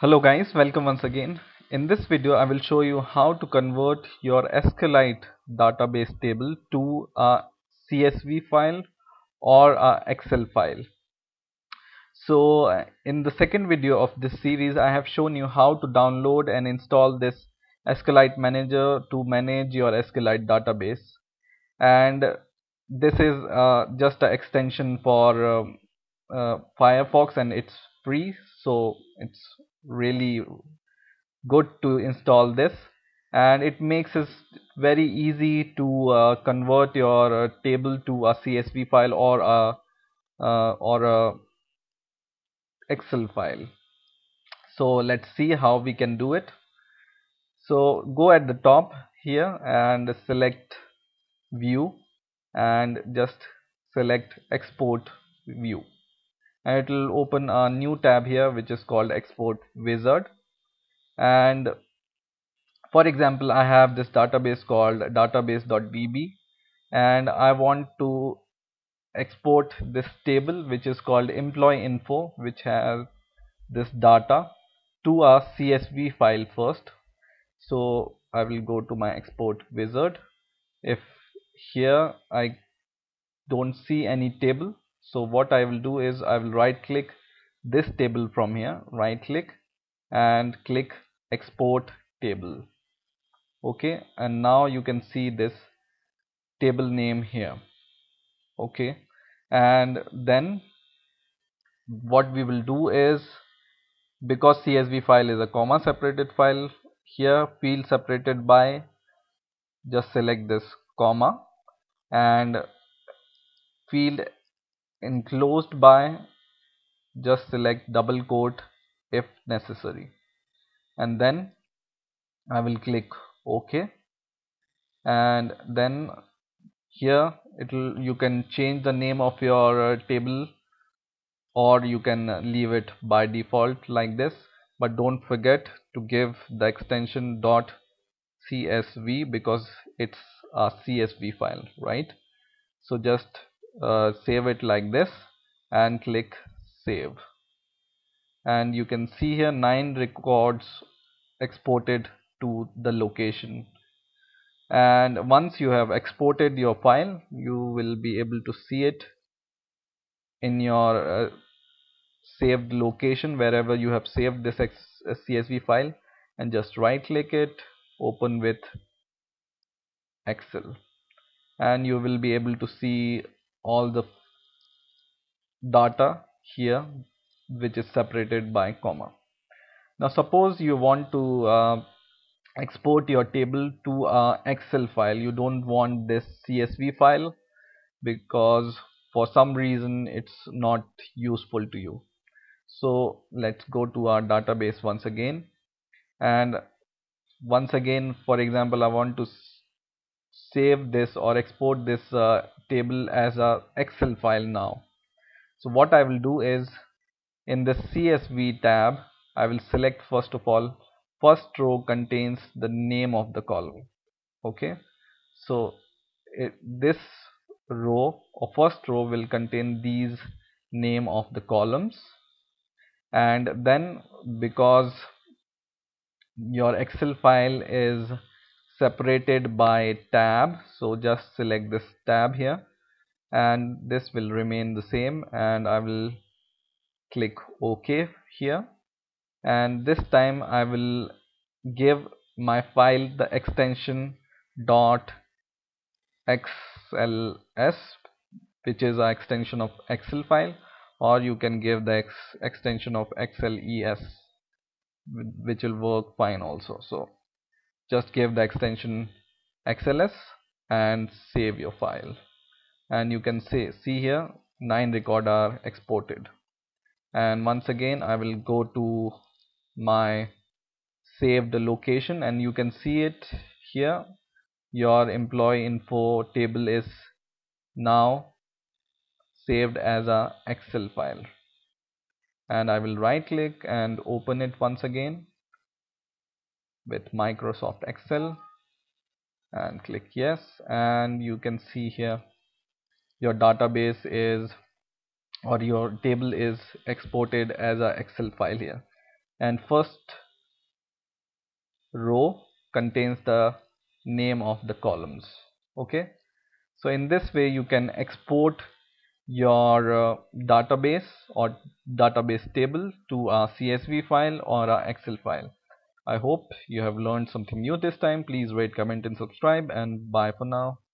Hello guys, welcome once again. In this video I will show you how to convert your SQLite database table to a CSV file or a Excel file. So uh, in the second video of this series I have shown you how to download and install this SQLite manager to manage your SQLite database and this is uh, just an extension for um, uh, Firefox and it's free so it's really good to install this. And it makes it very easy to uh, convert your uh, table to a CSV file or a uh, or a Excel file. So let's see how we can do it. So go at the top here and select view and just select export view and it will open a new tab here which is called export wizard. And for example I have this database called database.db and I want to export this table which is called employee info which has this data to a CSV file first. So I will go to my export wizard. If here I don't see any table so what I will do is I will right click this table from here right click and click export table. Okay and now you can see this table name here. Okay and then what we will do is because CSV file is a comma separated file here field separated by just select this comma and field enclosed by just select double quote if necessary. And then I will click OK. And then here it will you can change the name of your uh, table or you can leave it by default like this. But don't forget to give the extension dot csv because it's a csv file right? So just uh, save it like this and click save. And you can see here nine records exported to the location. And once you have exported your file you will be able to see it in your uh, saved location wherever you have saved this CSV file. And just right click it open with Excel. And you will be able to see all the data here which is separated by comma. Now suppose you want to uh, export your table to a excel file. You don't want this csv file because for some reason it's not useful to you. So let's go to our database once again. And once again for example i want to save this or export this uh, table as a excel file now. So what i will do is in the csv tab i will select first of all first row contains the name of the column. Okay? So it, this row or first row will contain these name of the columns. And then because your excel file is separated by tab. So just select this tab here and this will remain the same and I will click OK here. And this time I will give my file the extension dot xls which is an extension of excel file or you can give the ex extension of xlsx which will work fine also. So just give the extension xls and save your file. And you can say see here nine record are exported. And once again I will go to my saved location and you can see it here. Your employee info table is now saved as a excel file. And I will right click and open it once again with Microsoft Excel and click yes. And you can see here your database is or your table is exported as a excel file here. And first row contains the name of the columns. Okay? So in this way you can export your uh, database or database table to a CSV file or a Excel file. I hope you have learned something new this time. Please rate, comment and subscribe and bye for now.